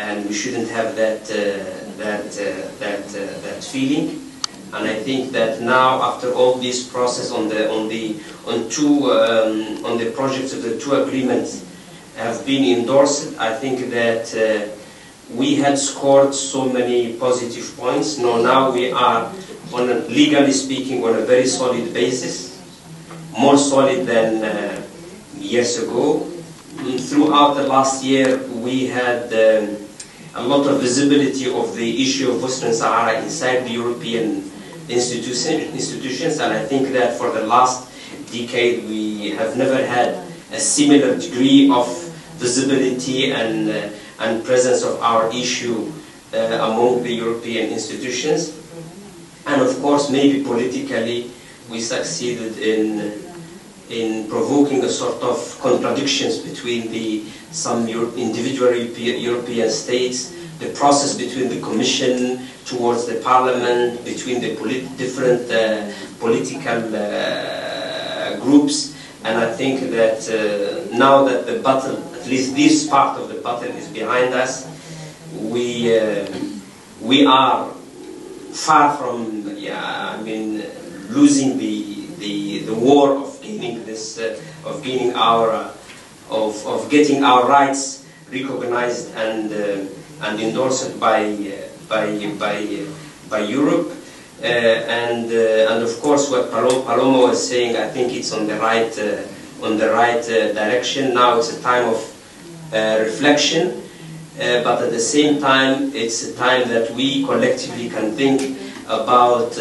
and we shouldn't have that uh, that uh, that uh, that feeling. And I think that now, after all this process on the on the on two um, on the projects of the two agreements have been endorsed, I think that uh, we had scored so many positive points. No, now we are, on a, legally speaking, on a very solid basis, more solid than uh, years ago. Throughout the last year, we had um, a lot of visibility of the issue of Western Sahara inside the European institution, institutions, and I think that for the last decade, we have never had a similar degree of visibility and, uh, and presence of our issue uh, among the European institutions. And of course, maybe politically, we succeeded in, in provoking a sort of contradictions between the, some Euro individual European states, the process between the Commission towards the Parliament, between the polit different uh, political uh, groups, and I think that uh, now that the battle, at least this part of the battle is behind us, we, uh, we are far from, yeah, I mean, losing the, the, the war of gaining this, uh, of gaining our, uh, of, of getting our rights recognized and, uh, and endorsed by, by, by, by Europe. Uh, and uh, and of course what Paloma was saying, I think it's on the right uh, on the right direction. Now it's a time of reflection, but at the same time it's a time that we collectively can think about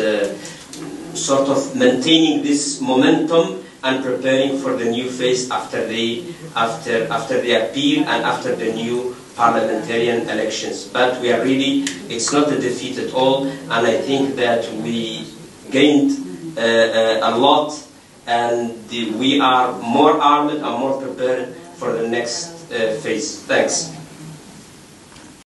sort of maintaining this momentum and preparing for the new phase after the after after the appeal and after the new parliamentarian elections. But we are really, it's not a defeat at all, and I think that we gained uh, uh, a lot, and we are more armed and more prepared for the next uh, phase. Thanks.